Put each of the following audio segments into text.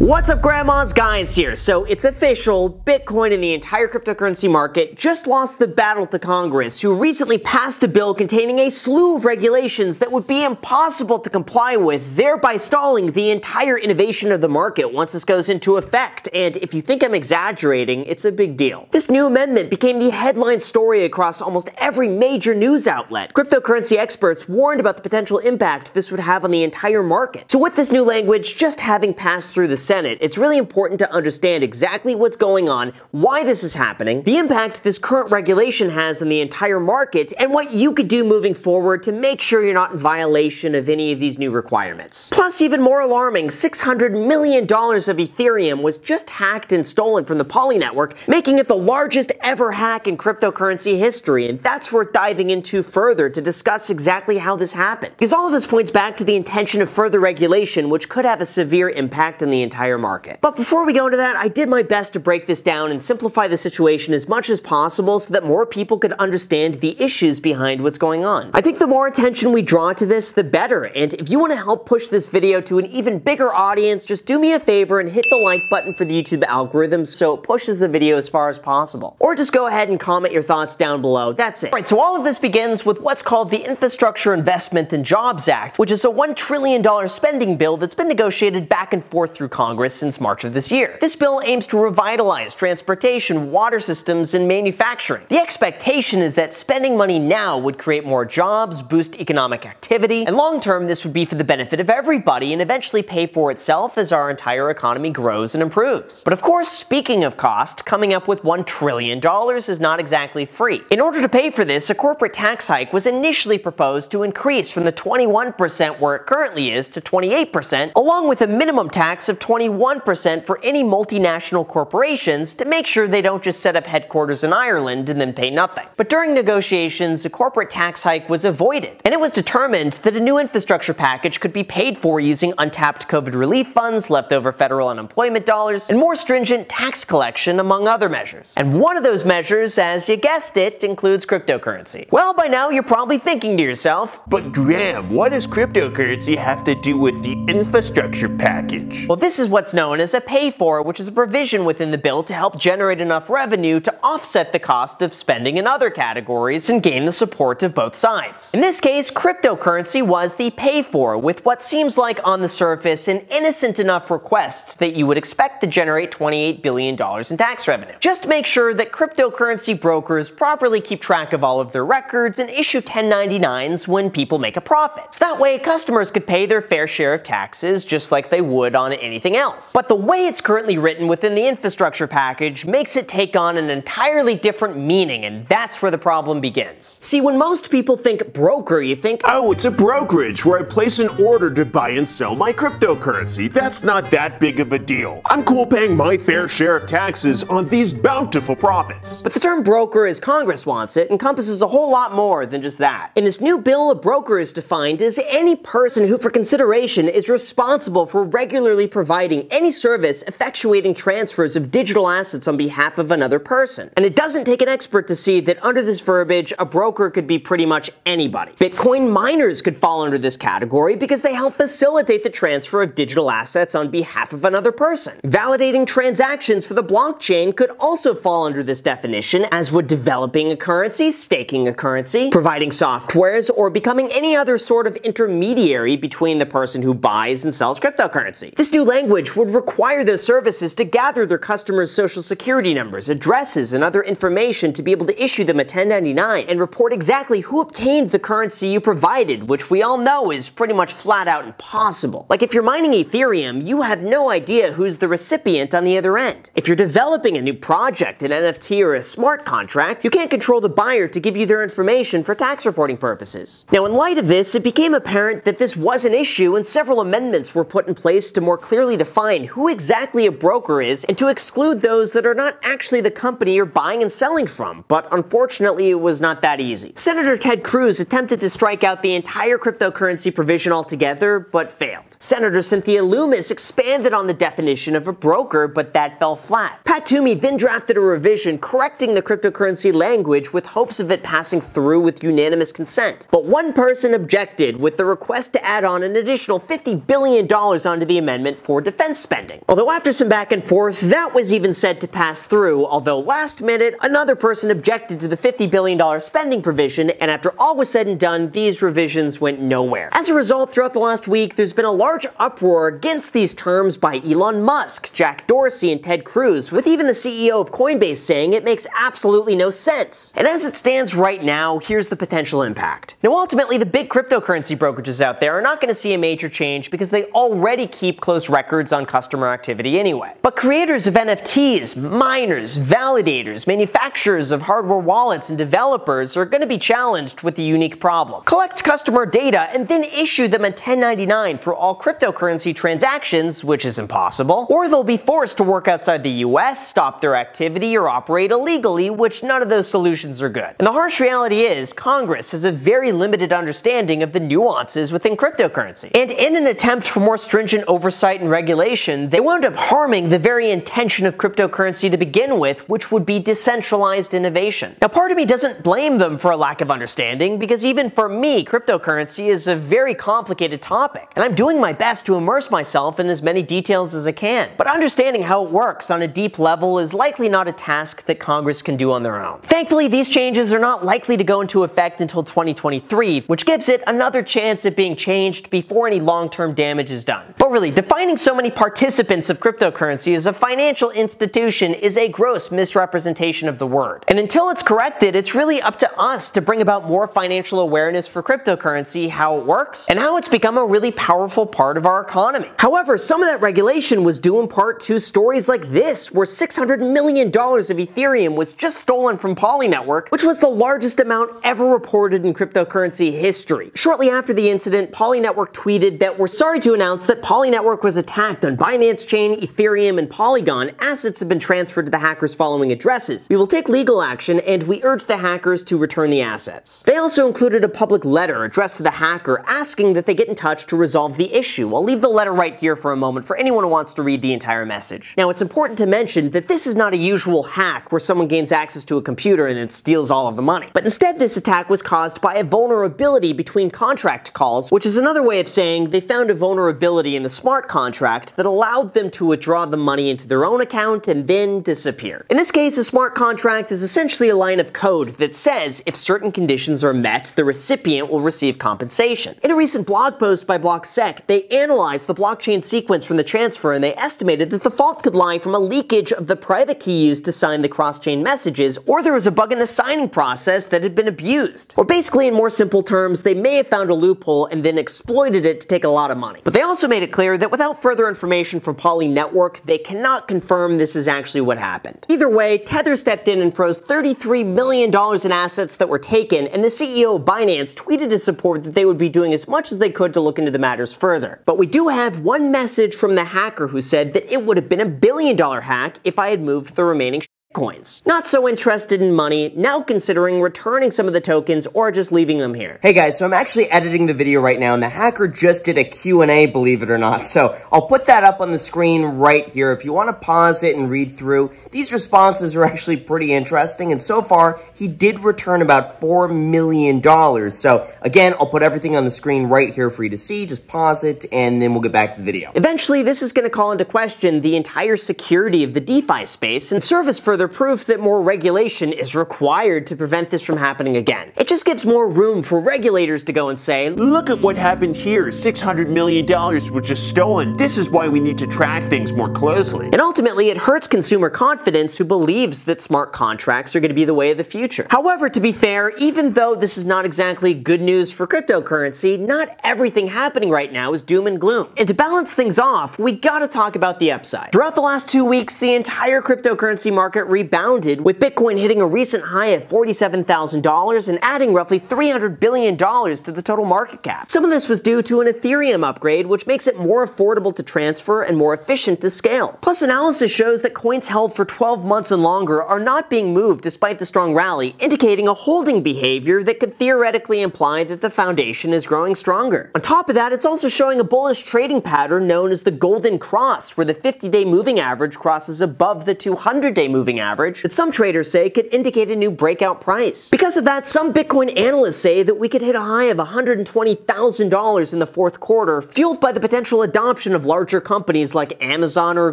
What's up grandmas guys here. So it's official, Bitcoin and the entire cryptocurrency market just lost the battle to Congress, who recently passed a bill containing a slew of regulations that would be impossible to comply with, thereby stalling the entire innovation of the market once this goes into effect. And if you think I'm exaggerating, it's a big deal. This new amendment became the headline story across almost every major news outlet. Cryptocurrency experts warned about the potential impact this would have on the entire market. So with this new language just having passed through the Senate, it's really important to understand exactly what's going on, why this is happening, the impact this current regulation has on the entire market, and what you could do moving forward to make sure you're not in violation of any of these new requirements. Plus, even more alarming, $600 million of Ethereum was just hacked and stolen from the Poly network, making it the largest ever hack in cryptocurrency history, and that's worth diving into further to discuss exactly how this happened. Because all of this points back to the intention of further regulation, which could have a severe impact on the entire entire market. But before we go into that, I did my best to break this down and simplify the situation as much as possible so that more people could understand the issues behind what's going on. I think the more attention we draw to this, the better, and if you want to help push this video to an even bigger audience, just do me a favor and hit the like button for the YouTube algorithm so it pushes the video as far as possible. Or just go ahead and comment your thoughts down below, that's it. Alright, so all of this begins with what's called the Infrastructure Investment and Jobs Act, which is a $1 trillion spending bill that's been negotiated back and forth through Congress Congress since March of this year. This bill aims to revitalize transportation, water systems, and manufacturing. The expectation is that spending money now would create more jobs, boost economic activity, and long term this would be for the benefit of everybody and eventually pay for itself as our entire economy grows and improves. But of course, speaking of cost, coming up with $1 trillion is not exactly free. In order to pay for this, a corporate tax hike was initially proposed to increase from the 21% where it currently is to 28%, along with a minimum tax of 20 21% for any multinational corporations to make sure they don't just set up headquarters in Ireland and then pay nothing. But during negotiations, a corporate tax hike was avoided, and it was determined that a new infrastructure package could be paid for using untapped COVID relief funds, leftover federal unemployment dollars, and more stringent tax collection, among other measures. And one of those measures, as you guessed it, includes cryptocurrency. Well, by now you're probably thinking to yourself, But Graham, what does cryptocurrency have to do with the infrastructure package? Well, this is what's known as a pay for, which is a provision within the bill to help generate enough revenue to offset the cost of spending in other categories and gain the support of both sides. In this case, cryptocurrency was the pay for, with what seems like on the surface an innocent enough request that you would expect to generate $28 billion in tax revenue. Just make sure that cryptocurrency brokers properly keep track of all of their records and issue 1099s when people make a profit. So that way, customers could pay their fair share of taxes just like they would on anything else else. But the way it's currently written within the infrastructure package makes it take on an entirely different meaning, and that's where the problem begins. See, when most people think broker, you think, Oh, it's a brokerage where I place an order to buy and sell my cryptocurrency. That's not that big of a deal. I'm cool paying my fair share of taxes on these bountiful profits. But the term broker, as Congress wants it, encompasses a whole lot more than just that. In this new bill, a broker is defined as any person who, for consideration, is responsible for regularly providing providing any service effectuating transfers of digital assets on behalf of another person. And it doesn't take an expert to see that under this verbiage, a broker could be pretty much anybody. Bitcoin miners could fall under this category because they help facilitate the transfer of digital assets on behalf of another person. Validating transactions for the blockchain could also fall under this definition, as would developing a currency, staking a currency, providing softwares, or becoming any other sort of intermediary between the person who buys and sells cryptocurrency. This new language language would require those services to gather their customers' social security numbers, addresses, and other information to be able to issue them a 1099 and report exactly who obtained the currency you provided, which we all know is pretty much flat out impossible. Like if you're mining Ethereum, you have no idea who's the recipient on the other end. If you're developing a new project, an NFT or a smart contract, you can't control the buyer to give you their information for tax reporting purposes. Now in light of this, it became apparent that this was an issue and several amendments were put in place to more clearly define who exactly a broker is and to exclude those that are not actually the company you're buying and selling from, but unfortunately it was not that easy. Senator Ted Cruz attempted to strike out the entire cryptocurrency provision altogether, but failed. Senator Cynthia Lummis expanded on the definition of a broker, but that fell flat. Pat Toomey then drafted a revision correcting the cryptocurrency language with hopes of it passing through with unanimous consent. But one person objected with the request to add on an additional $50 billion onto the amendment for defense spending. Although after some back and forth, that was even said to pass through, although last minute, another person objected to the $50 billion spending provision, and after all was said and done, these revisions went nowhere. As a result, throughout the last week, there's been a large uproar against these terms by Elon Musk, Jack Dorsey, and Ted Cruz, with even the CEO of Coinbase saying it makes absolutely no sense. And as it stands right now, here's the potential impact. Now, ultimately, the big cryptocurrency brokerages out there are not going to see a major change because they already keep close records on customer activity anyway. But creators of NFTs, miners, validators, manufacturers of hardware wallets, and developers are going to be challenged with a unique problem. Collect customer data and then issue them a 1099 for all cryptocurrency transactions, which is impossible, or they'll be forced to work outside the US, stop their activity, or operate illegally, which none of those solutions are good. And the harsh reality is, Congress has a very limited understanding of the nuances within cryptocurrency. And in an attempt for more stringent oversight and regulation, they wound up harming the very intention of cryptocurrency to begin with, which would be decentralized innovation. Now, part of me doesn't blame them for a lack of understanding, because even for me, cryptocurrency is a very complicated topic, and I'm doing my best to immerse myself in as many details as I can. But understanding how it works on a deep level is likely not a task that Congress can do on their own. Thankfully, these changes are not likely to go into effect until 2023, which gives it another chance at being changed before any long-term damage is done. But really, defining so many participants of cryptocurrency as a financial institution is a gross misrepresentation of the word. And until it's corrected, it's really up to us to bring about more financial awareness for cryptocurrency, how it works, and how it's become a really powerful part of our economy. However, some of that regulation was due in part to stories like this, where $600 million of Ethereum was just stolen from Poly Network, which was the largest amount ever reported in cryptocurrency history. Shortly after the incident, Poly Network tweeted that we're sorry to announce that Poly Network was attacked on Binance Chain, Ethereum, and Polygon. Assets have been transferred to the hackers following addresses. We will take legal action, and we urge the hackers to return the assets. They also included a public letter addressed to the hacker asking that they get in touch to resolve the issue. I'll leave the letter right here for a moment for anyone who wants to read the entire message. Now, it's important to mention that this is not a usual hack where someone gains access to a computer and then steals all of the money. But instead, this attack was caused by a vulnerability between contract calls, which is another way of saying they found a vulnerability in the smart contract that allowed them to withdraw the money into their own account and then disappear. In this case, a smart contract is essentially a line of code that says if certain conditions are met, the recipient will receive compensation. In a recent blog post by BlockSec, they analyzed the blockchain sequence from the transfer and they estimated that the fault could lie from a leakage of the private key used to sign the cross-chain messages, or there was a bug in the signing process that had been abused. Or basically, in more simple terms, they may have found a loophole and then exploited it to take a lot of money. But they also made it clear that without further information from Poly Network, they cannot confirm this is actually what happened. Either way, Tether stepped in and froze $33 million in assets that were taken, and the CEO of Binance tweeted his support that they would be doing as much as they could to look into the matters further. But we do have one message from the hacker who said that it would have been a billion dollar hack if I had moved the remaining coins. Not so interested in money, now considering returning some of the tokens or just leaving them here. Hey guys, so I'm actually editing the video right now and the hacker just did a Q&A, believe it or not. So I'll put that up on the screen right here. If you want to pause it and read through, these responses are actually pretty interesting. And so far, he did return about $4 million. So again, I'll put everything on the screen right here for you to see. Just pause it and then we'll get back to the video. Eventually, this is going to call into question the entire security of the DeFi space and serve as further proof that more regulation is required to prevent this from happening again. It just gives more room for regulators to go and say, Look at what happened here. $600 million was just stolen. This is why we need to track things more closely. And ultimately, it hurts consumer confidence who believes that smart contracts are going to be the way of the future. However, to be fair, even though this is not exactly good news for cryptocurrency, not everything happening right now is doom and gloom. And to balance things off, we gotta talk about the upside. Throughout the last two weeks, the entire cryptocurrency market rebounded, with Bitcoin hitting a recent high of $47,000 and adding roughly $300 billion to the total market cap. Some of this was due to an Ethereum upgrade, which makes it more affordable to transfer and more efficient to scale. Plus, analysis shows that coins held for 12 months and longer are not being moved despite the strong rally, indicating a holding behavior that could theoretically imply that the foundation is growing stronger. On top of that, it's also showing a bullish trading pattern known as the Golden Cross, where the 50-day moving average crosses above the 200-day moving average that some traders say could indicate a new breakout price. Because of that, some Bitcoin analysts say that we could hit a high of $120,000 in the fourth quarter, fueled by the potential adoption of larger companies like Amazon or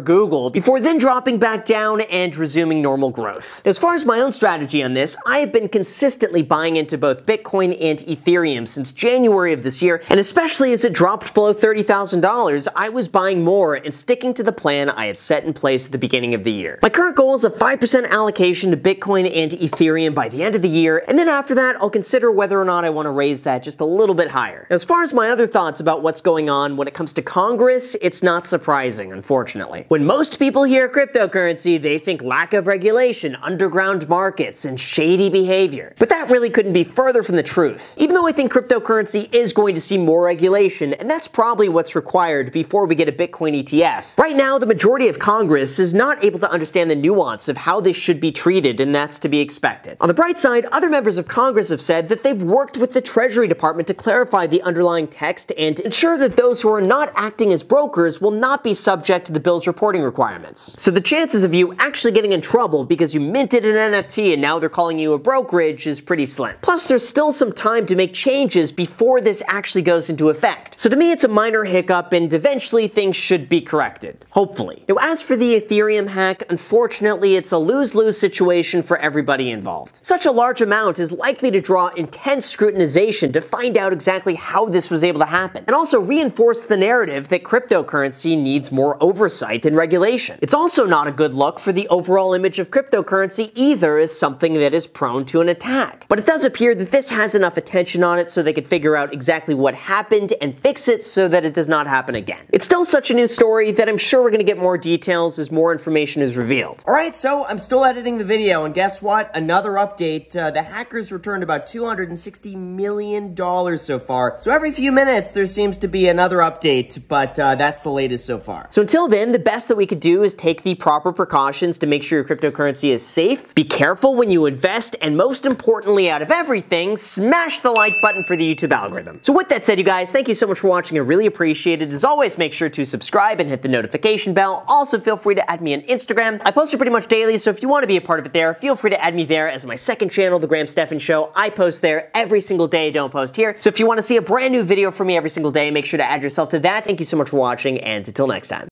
Google, before then dropping back down and resuming normal growth. As far as my own strategy on this, I have been consistently buying into both Bitcoin and Ethereum since January of this year, and especially as it dropped below $30,000, I was buying more and sticking to the plan I had set in place at the beginning of the year. My current goal is a 5% allocation to Bitcoin and Ethereum by the end of the year, and then after that, I'll consider whether or not I want to raise that just a little bit higher. As far as my other thoughts about what's going on when it comes to Congress, it's not surprising, unfortunately. When most people hear cryptocurrency, they think lack of regulation, underground markets, and shady behavior. But that really couldn't be further from the truth. Even though I think cryptocurrency is going to see more regulation, and that's probably what's required before we get a Bitcoin ETF. Right now, the majority of Congress is not able to understand the nuance of how this should be treated, and that's to be expected. On the bright side, other members of Congress have said that they've worked with the Treasury Department to clarify the underlying text and ensure that those who are not acting as brokers will not be subject to the bill's reporting requirements. So the chances of you actually getting in trouble because you minted an NFT and now they're calling you a brokerage is pretty slim. Plus, there's still some time to make changes before this actually goes into effect. So to me, it's a minor hiccup and eventually things should be corrected. Hopefully. Now, as for the Ethereum hack, unfortunately, it's a lose-lose situation for everybody involved. Such a large amount is likely to draw intense scrutinization to find out exactly how this was able to happen, and also reinforce the narrative that cryptocurrency needs more oversight and regulation. It's also not a good look for the overall image of cryptocurrency either as something that is prone to an attack. But it does appear that this has enough attention on it so they could figure out exactly what happened and fix it so that it does not happen again. It's still such a new story that I'm sure we're going to get more details as more information is revealed. Alright, so I'm still editing the video, and guess what? Another update. Uh, the hackers returned about $260 million so far. So every few minutes, there seems to be another update, but uh, that's the latest so far. So until then, the best that we could do is take the proper precautions to make sure your cryptocurrency is safe, be careful when you invest, and most importantly out of everything, smash the like button for the YouTube algorithm. So with that said, you guys, thank you so much for watching. I really appreciate it. As always, make sure to subscribe and hit the notification bell. Also, feel free to add me on Instagram. I post pretty much daily, so if you want to be a part of it there, feel free to add me there as my second channel, The Graham Stephan Show. I post there every single day, don't post here. So if you want to see a brand new video from me every single day, make sure to add yourself to that. Thank you so much for watching, and until next time.